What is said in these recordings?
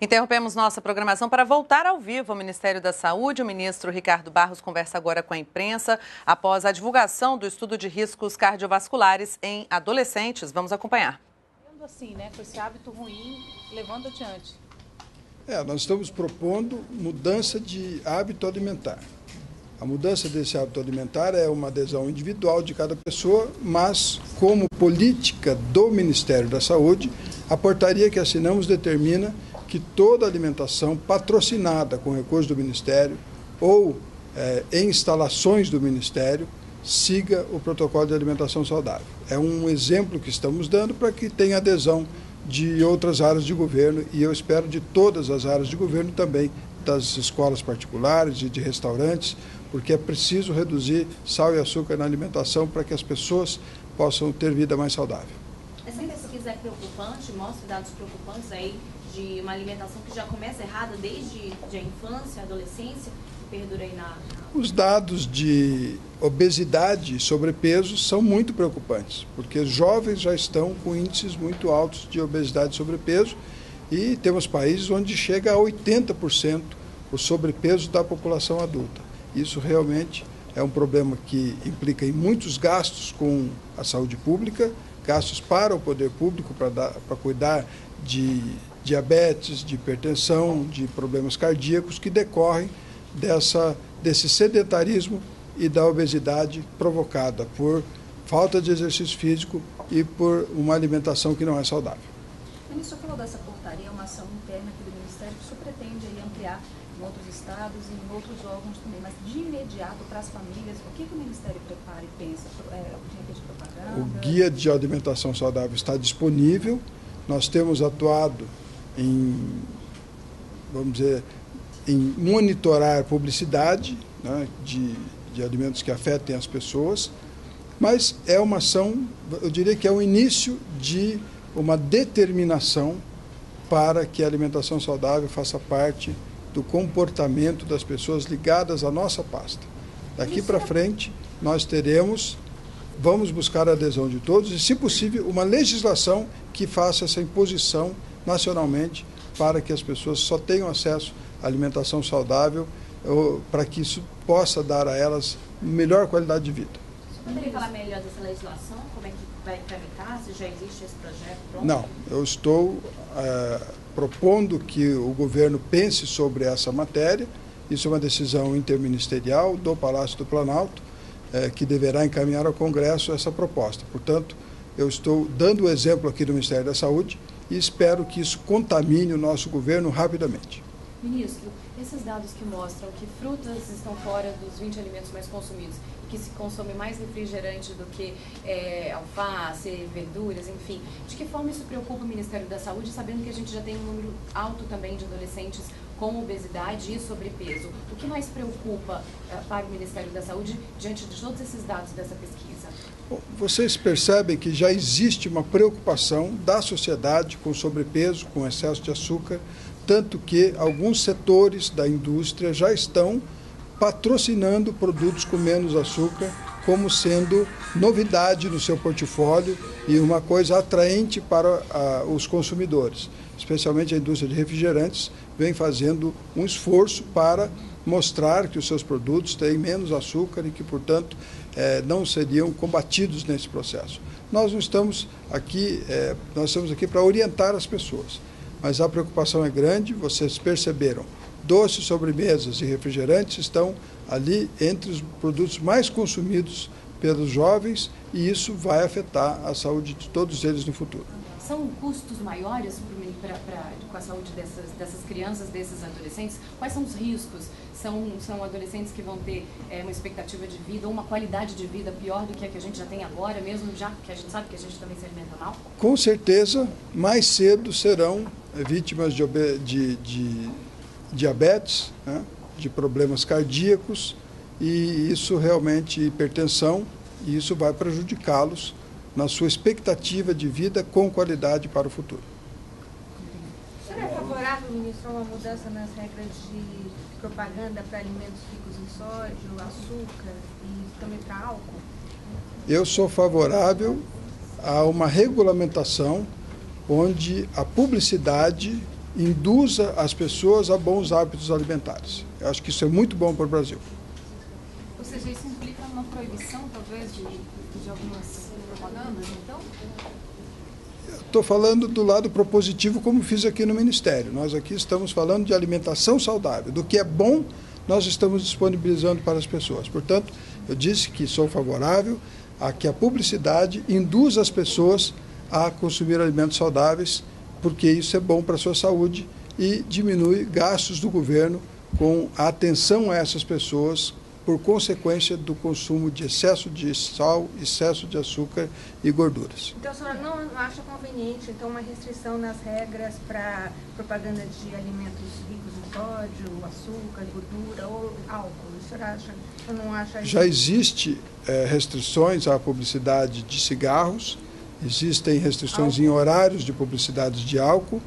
Interrompemos nossa programação para voltar ao vivo ao Ministério da Saúde. O ministro Ricardo Barros conversa agora com a imprensa após a divulgação do estudo de riscos cardiovasculares em adolescentes. Vamos acompanhar. Assim, né, com esse hábito ruim, levando adiante. É, nós estamos propondo mudança de hábito alimentar. A mudança desse hábito alimentar é uma adesão individual de cada pessoa, mas como política do Ministério da Saúde, a portaria que assinamos determina que toda alimentação patrocinada com recursos do Ministério ou é, em instalações do Ministério siga o protocolo de alimentação saudável. É um exemplo que estamos dando para que tenha adesão de outras áreas de governo e eu espero de todas as áreas de governo também das escolas particulares e de restaurantes, porque é preciso reduzir sal e açúcar na alimentação para que as pessoas possam ter vida mais saudável. Essa pesquisa é preocupante, mostra dados preocupantes aí de uma alimentação que já começa errada desde a infância, adolescência, e perdura aí na. Os dados de obesidade e sobrepeso são muito preocupantes, porque jovens já estão com índices muito altos de obesidade e sobrepeso e temos países onde chega a 80% o sobrepeso da população adulta. Isso realmente é um problema que implica em muitos gastos com a saúde pública, gastos para o poder público para cuidar de diabetes, de hipertensão, de problemas cardíacos que decorrem dessa, desse sedentarismo e da obesidade provocada por falta de exercício físico e por uma alimentação que não é saudável. Ministro falou dessa portaria, é uma ação interna aqui do Ministério que o senhor pretende ampliar em outros estados e em outros órgãos também, mas de imediato para as famílias, o que, que o Ministério prepara e pensa? É, de propaganda? O guia de alimentação saudável está disponível, nós temos atuado em, vamos dizer, em monitorar publicidade né, de, de alimentos que afetem as pessoas, mas é uma ação, eu diria que é o início de uma determinação para que a alimentação saudável faça parte do comportamento das pessoas ligadas à nossa pasta. Daqui para frente, nós teremos, vamos buscar a adesão de todos e, se possível, uma legislação que faça essa imposição nacionalmente para que as pessoas só tenham acesso à alimentação saudável, para que isso possa dar a elas melhor qualidade de vida. Você poderia falar melhor dessa legislação? Como é que vai tramitar? Se já existe esse projeto pronto? Não, eu estou é, propondo que o governo pense sobre essa matéria. Isso é uma decisão interministerial do Palácio do Planalto, é, que deverá encaminhar ao Congresso essa proposta. Portanto, eu estou dando o exemplo aqui do Ministério da Saúde e espero que isso contamine o nosso governo rapidamente. Ministro, esses dados que mostram que frutas estão fora dos 20 alimentos mais consumidos, que se consome mais refrigerante do que é, alface, verduras, enfim, de que forma isso preocupa o Ministério da Saúde, sabendo que a gente já tem um número alto também de adolescentes com obesidade e sobrepeso? O que mais preocupa uh, para o Ministério da Saúde diante de todos esses dados dessa pesquisa? Vocês percebem que já existe uma preocupação da sociedade com sobrepeso, com excesso de açúcar, tanto que alguns setores da indústria já estão patrocinando produtos com menos açúcar como sendo novidade no seu portfólio e uma coisa atraente para a, os consumidores. Especialmente a indústria de refrigerantes vem fazendo um esforço para mostrar que os seus produtos têm menos açúcar e que, portanto, é, não seriam combatidos nesse processo. Nós não estamos aqui, é, nós estamos aqui para orientar as pessoas, mas a preocupação é grande, vocês perceberam. Doces, sobremesas e refrigerantes estão ali entre os produtos mais consumidos pelos jovens e isso vai afetar a saúde de todos eles no futuro. São custos maiores pra, pra, com a saúde dessas, dessas crianças, desses adolescentes? Quais são os riscos são, são adolescentes que vão ter é, uma expectativa de vida ou uma qualidade de vida pior do que a que a gente já tem agora, mesmo já que a gente sabe que a gente também se alimenta mal? Com certeza, mais cedo serão vítimas de, de, de diabetes, né, de problemas cardíacos e isso realmente hipertensão e isso vai prejudicá-los na sua expectativa de vida com qualidade para o futuro. O senhor é favorável, ministro, a uma mudança nas regras de propaganda para alimentos ricos em sódio, açúcar e também para álcool? Eu sou favorável a uma regulamentação onde a publicidade induza as pessoas a bons hábitos alimentares. Eu acho que isso é muito bom para o Brasil. Ou seja, isso implica uma proibição, talvez, de, de algumas propagandas, então? Estou falando do lado propositivo, como fiz aqui no Ministério. Nós aqui estamos falando de alimentação saudável. Do que é bom, nós estamos disponibilizando para as pessoas. Portanto, eu disse que sou favorável a que a publicidade induza as pessoas a consumir alimentos saudáveis, porque isso é bom para a sua saúde e diminui gastos do governo com a atenção a essas pessoas por consequência do consumo de excesso de sal, excesso de açúcar e gorduras. Então, a senhora não acha conveniente então uma restrição nas regras para propaganda de alimentos ricos em sódio, açúcar, gordura ou álcool? A senhora acha, não acha Já existe é, restrições à publicidade de cigarros, existem restrições álcool. em horários de publicidade de álcool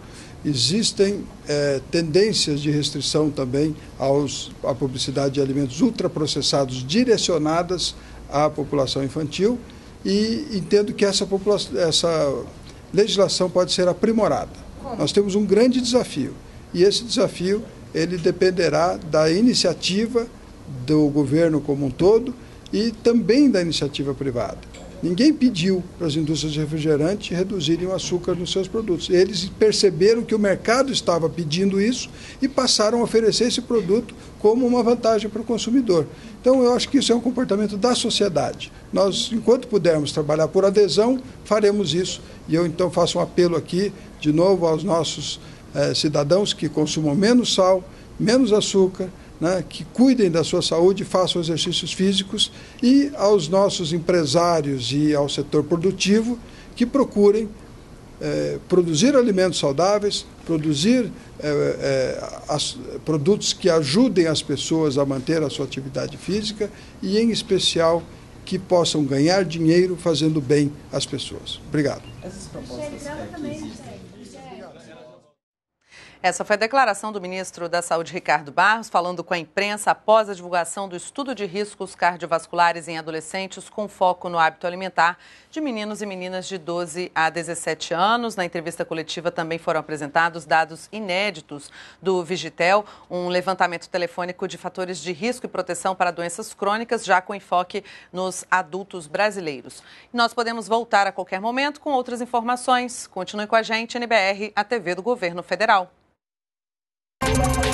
Existem é, tendências de restrição também aos, à publicidade de alimentos ultraprocessados direcionadas à população infantil e entendo que essa, essa legislação pode ser aprimorada. Como? Nós temos um grande desafio e esse desafio ele dependerá da iniciativa do governo como um todo e também da iniciativa privada. Ninguém pediu para as indústrias de refrigerante reduzirem o açúcar nos seus produtos. Eles perceberam que o mercado estava pedindo isso e passaram a oferecer esse produto como uma vantagem para o consumidor. Então, eu acho que isso é um comportamento da sociedade. Nós, enquanto pudermos trabalhar por adesão, faremos isso. E eu, então, faço um apelo aqui, de novo, aos nossos eh, cidadãos que consumam menos sal, menos açúcar, né, que cuidem da sua saúde, façam exercícios físicos e aos nossos empresários e ao setor produtivo que procurem é, produzir alimentos saudáveis, produzir é, é, as, produtos que ajudem as pessoas a manter a sua atividade física e, em especial, que possam ganhar dinheiro fazendo bem às pessoas. Obrigado. Essas propostas essa foi a declaração do ministro da Saúde, Ricardo Barros, falando com a imprensa após a divulgação do estudo de riscos cardiovasculares em adolescentes com foco no hábito alimentar de meninos e meninas de 12 a 17 anos. Na entrevista coletiva também foram apresentados dados inéditos do Vigitel, um levantamento telefônico de fatores de risco e proteção para doenças crônicas, já com enfoque nos adultos brasileiros. Nós podemos voltar a qualquer momento com outras informações. Continue com a gente, NBR, a TV do Governo Federal. Thank you.